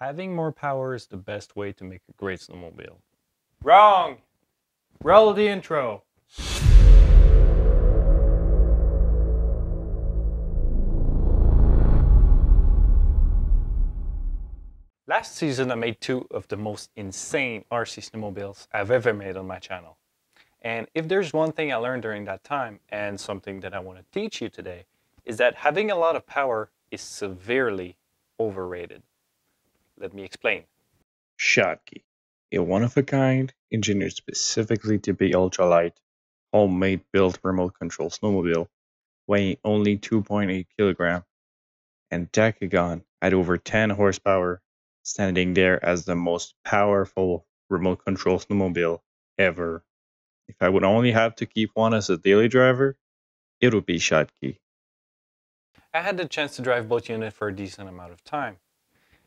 Having more power is the best way to make a great snowmobile. Wrong! Roll the intro. Last season I made two of the most insane RC snowmobiles I've ever made on my channel. And if there's one thing I learned during that time, and something that I want to teach you today, is that having a lot of power is severely overrated. Let me explain. Schottky, a one-of-a-kind, engineered specifically to be ultralight, homemade built remote control snowmobile, weighing only 2.8 kg, and Decagon at over 10 horsepower, standing there as the most powerful remote control snowmobile ever. If I would only have to keep one as a daily driver, it would be Schottky. I had the chance to drive both units for a decent amount of time.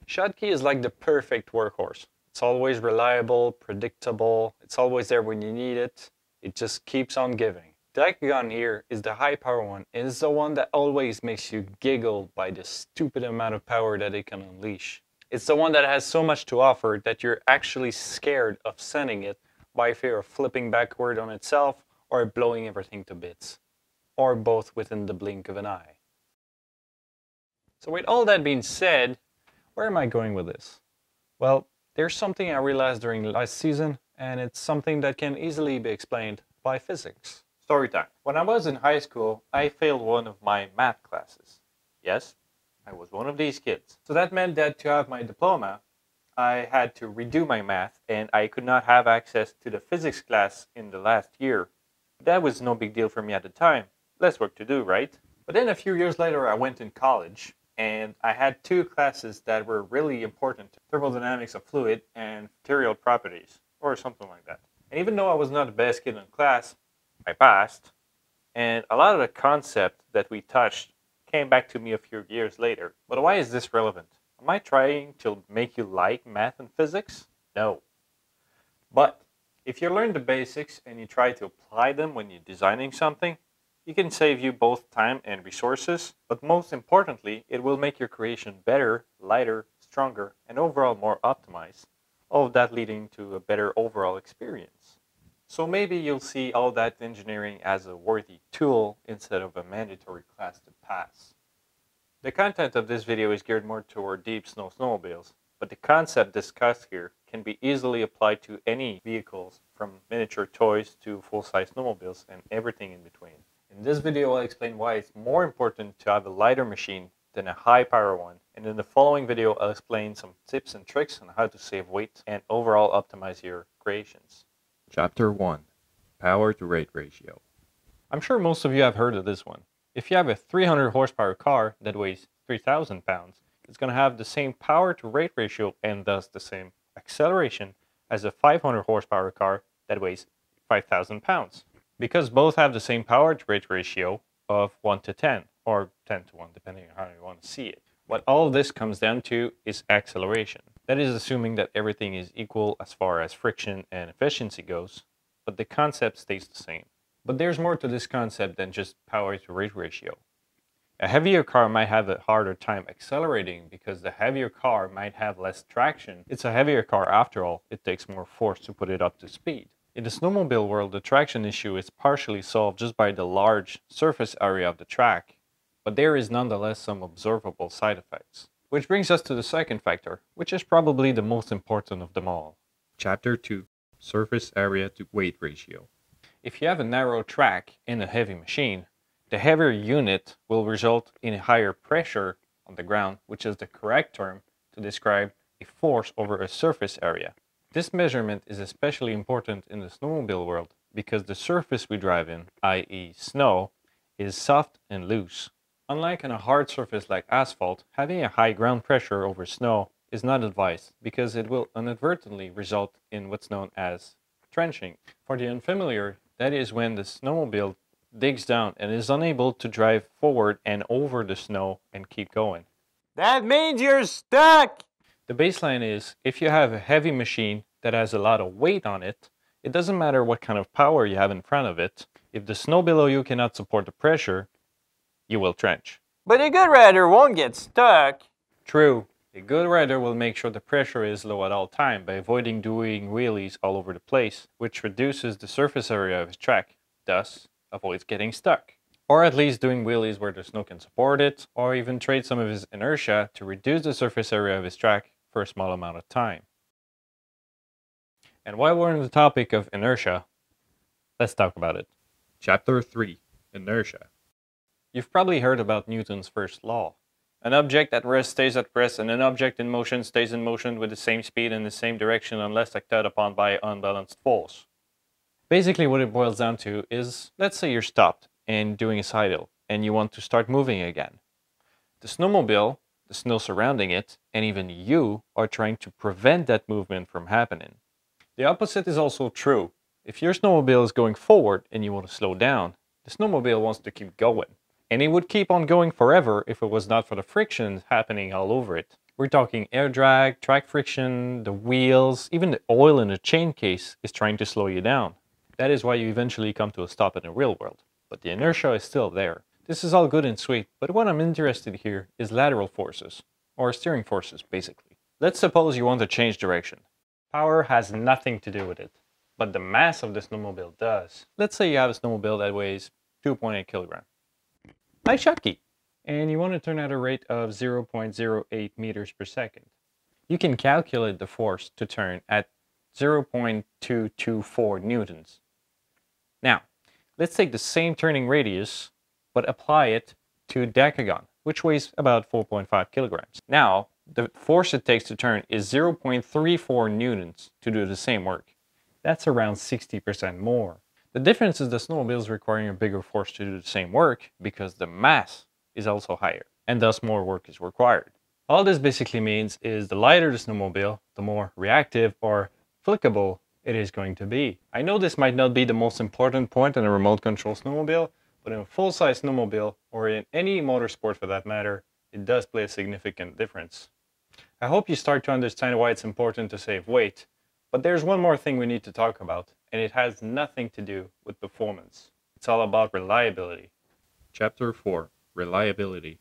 Schottky is like the perfect workhorse. It's always reliable, predictable, it's always there when you need it. It just keeps on giving. Decagon here is the high power one and it's the one that always makes you giggle by the stupid amount of power that it can unleash. It's the one that has so much to offer that you're actually scared of sending it by fear of flipping backward on itself or blowing everything to bits. Or both within the blink of an eye. So with all that being said, where am I going with this? Well, there's something I realized during last season, and it's something that can easily be explained by physics. Story time. When I was in high school, I failed one of my math classes. Yes, I was one of these kids. So that meant that to have my diploma, I had to redo my math, and I could not have access to the physics class in the last year. That was no big deal for me at the time. Less work to do, right? But then a few years later, I went in college, and I had two classes that were really important thermodynamics of fluid and material properties, or something like that. And even though I was not the best kid in class, I passed. And a lot of the concept that we touched came back to me a few years later. But why is this relevant? Am I trying to make you like math and physics? No. But if you learn the basics and you try to apply them when you're designing something, you can save you both time and resources, but most importantly, it will make your creation better, lighter, stronger, and overall more optimized, all of that leading to a better overall experience. So maybe you'll see all that engineering as a worthy tool instead of a mandatory class to pass. The content of this video is geared more toward deep snow snowmobiles, but the concept discussed here can be easily applied to any vehicles from miniature toys to full-size snowmobiles and everything in between. In this video, I'll explain why it's more important to have a lighter machine than a high power one. And in the following video, I'll explain some tips and tricks on how to save weight and overall optimize your creations. Chapter 1 Power to Rate Ratio. I'm sure most of you have heard of this one. If you have a 300 horsepower car that weighs 3,000 pounds, it's going to have the same power to rate ratio and thus the same acceleration as a 500 horsepower car that weighs 5,000 pounds because both have the same power to rate ratio of 1 to 10 or 10 to 1 depending on how you want to see it. What all this comes down to is acceleration. That is assuming that everything is equal as far as friction and efficiency goes, but the concept stays the same. But there's more to this concept than just power to rate ratio. A heavier car might have a harder time accelerating because the heavier car might have less traction. It's a heavier car after all, it takes more force to put it up to speed. In the snowmobile world, the traction issue is partially solved just by the large surface area of the track, but there is nonetheless some observable side effects. Which brings us to the second factor, which is probably the most important of them all. Chapter 2 Surface Area to Weight Ratio. If you have a narrow track in a heavy machine, the heavier unit will result in a higher pressure on the ground, which is the correct term to describe a force over a surface area. This measurement is especially important in the snowmobile world because the surface we drive in, i.e. snow, is soft and loose. Unlike on a hard surface like asphalt, having a high ground pressure over snow is not advised because it will inadvertently result in what's known as trenching. For the unfamiliar, that is when the snowmobile digs down and is unable to drive forward and over the snow and keep going. That means you're stuck! The baseline is if you have a heavy machine that has a lot of weight on it, it doesn't matter what kind of power you have in front of it. If the snow below you cannot support the pressure, you will trench. But a good rider won't get stuck. True, A good rider will make sure the pressure is low at all time by avoiding doing wheelies all over the place, which reduces the surface area of his track, thus avoids getting stuck. Or at least doing wheelies where the snow can support it, or even trade some of his inertia to reduce the surface area of his track for a small amount of time. And while we're on the topic of inertia, let's talk about it. Chapter 3 Inertia. You've probably heard about Newton's first law. An object at rest stays at rest, and an object in motion stays in motion with the same speed in the same direction unless acted upon by unbalanced force. Basically, what it boils down to is let's say you're stopped and doing a sidle, and you want to start moving again. The snowmobile, the snow surrounding it, and even you are trying to prevent that movement from happening. The opposite is also true. If your snowmobile is going forward and you want to slow down, the snowmobile wants to keep going and it would keep on going forever if it was not for the friction happening all over it. We're talking air drag, track friction, the wheels, even the oil in the chain case is trying to slow you down. That is why you eventually come to a stop in the real world. But the inertia is still there. This is all good and sweet, but what I'm interested here is lateral forces, or steering forces basically. Let's suppose you want to change direction. Power has nothing to do with it, but the mass of the snowmobile does. Let's say you have a snowmobile that weighs 2.8 kilograms like Schottky. And you want to turn at a rate of 0.08 meters per second. You can calculate the force to turn at 0.224 newtons. Now, let's take the same turning radius, but apply it to Decagon, which weighs about 4.5 kilograms. Now, the force it takes to turn is 0.34 newtons to do the same work. That's around 60% more. The difference is the snowmobile is requiring a bigger force to do the same work because the mass is also higher and thus more work is required. All this basically means is the lighter the snowmobile, the more reactive or flickable it is going to be. I know this might not be the most important point in a remote control snowmobile, but in a full-size snowmobile or in any motorsport for that matter, it does play a significant difference. I hope you start to understand why it's important to save weight, but there's one more thing we need to talk about, and it has nothing to do with performance. It's all about reliability. Chapter 4 Reliability.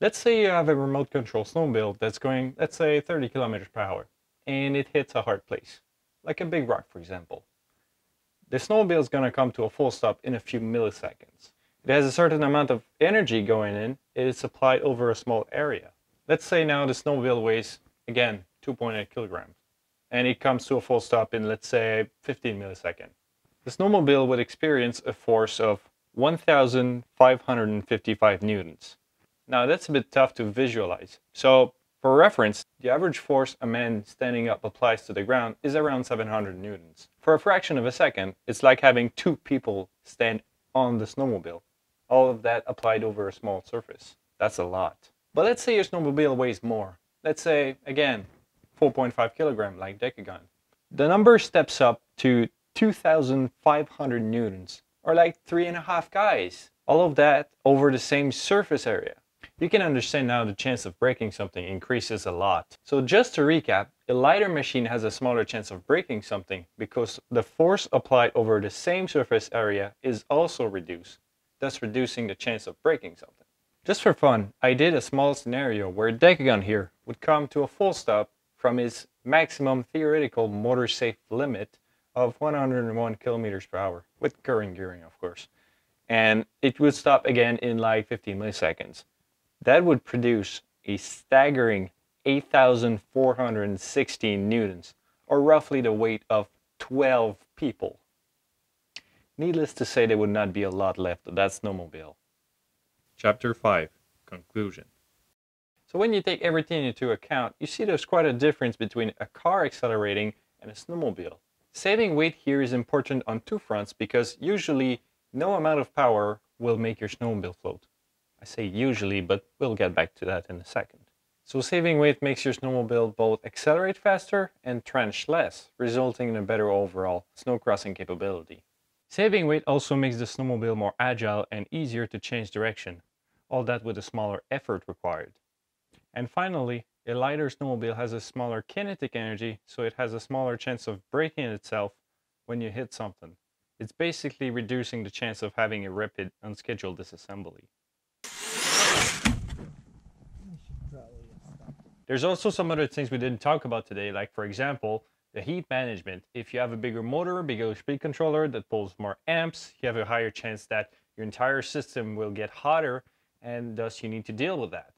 Let's say you have a remote control snowmobile that's going, let's say, 30 kilometers per hour, and it hits a hard place, like a big rock, for example. The snowmobile is going to come to a full stop in a few milliseconds. It has a certain amount of energy going in, it is supplied over a small area. Let's say now the snowmobile weighs, again, 2.8 kilograms and it comes to a full stop in, let's say, 15 milliseconds. The snowmobile would experience a force of 1,555 newtons. Now that's a bit tough to visualize. So for reference, the average force a man standing up applies to the ground is around 700 newtons. For a fraction of a second, it's like having two people stand on the snowmobile. All of that applied over a small surface. That's a lot. But let's say your snowmobile weighs more. Let's say, again, 4.5 kilogram like Decagon. The number steps up to 2,500 newtons, or like three and a half guys. All of that over the same surface area. You can understand now the chance of breaking something increases a lot. So just to recap, a lighter machine has a smaller chance of breaking something because the force applied over the same surface area is also reduced, thus reducing the chance of breaking something. Just for fun, I did a small scenario where a Decagon here would come to a full stop from its maximum theoretical motor safe limit of 101 kilometers per hour with current gearing, of course. And it would stop again in like 15 milliseconds. That would produce a staggering 8,416 newtons, or roughly the weight of 12 people. Needless to say, there would not be a lot left of that snowmobile. Chapter 5 Conclusion so when you take everything into account, you see there's quite a difference between a car accelerating and a snowmobile. Saving weight here is important on two fronts because usually no amount of power will make your snowmobile float. I say usually, but we'll get back to that in a second. So saving weight makes your snowmobile both accelerate faster and trench less, resulting in a better overall snow crossing capability. Saving weight also makes the snowmobile more agile and easier to change direction, all that with a smaller effort required. And finally, a lighter snowmobile has a smaller kinetic energy, so it has a smaller chance of breaking itself when you hit something. It's basically reducing the chance of having a rapid, unscheduled disassembly. There's also some other things we didn't talk about today, like for example, the heat management. If you have a bigger motor, bigger speed controller that pulls more amps, you have a higher chance that your entire system will get hotter and thus you need to deal with that.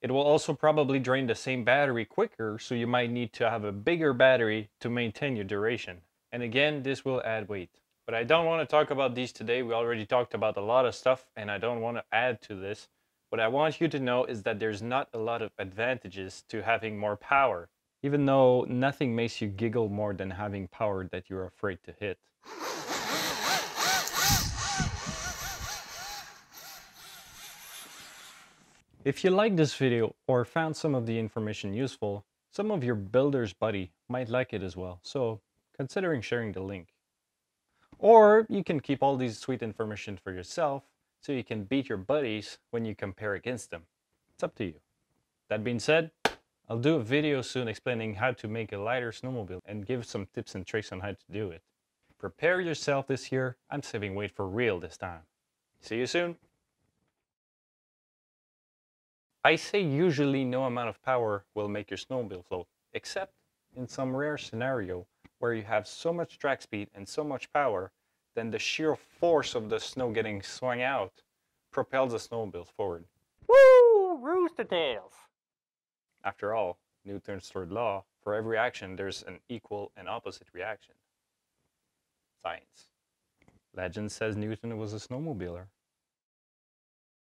It will also probably drain the same battery quicker, so you might need to have a bigger battery to maintain your duration. And again, this will add weight. But I don't want to talk about these today. We already talked about a lot of stuff and I don't want to add to this. What I want you to know is that there's not a lot of advantages to having more power, even though nothing makes you giggle more than having power that you're afraid to hit. If you liked this video or found some of the information useful, some of your builder's buddy might like it as well, so considering sharing the link. Or you can keep all these sweet information for yourself so you can beat your buddies when you compare against them. It's up to you. That being said, I'll do a video soon explaining how to make a lighter snowmobile and give some tips and tricks on how to do it. Prepare yourself this year. I'm saving weight for real this time. See you soon. I say usually no amount of power will make your snowmobile float, except in some rare scenario where you have so much track speed and so much power, then the sheer force of the snow getting swung out propels the snowmobile forward. Woo! Rooster tails. After all, Newton's third law, for every action there's an equal and opposite reaction. Science. Legend says Newton was a snowmobiler.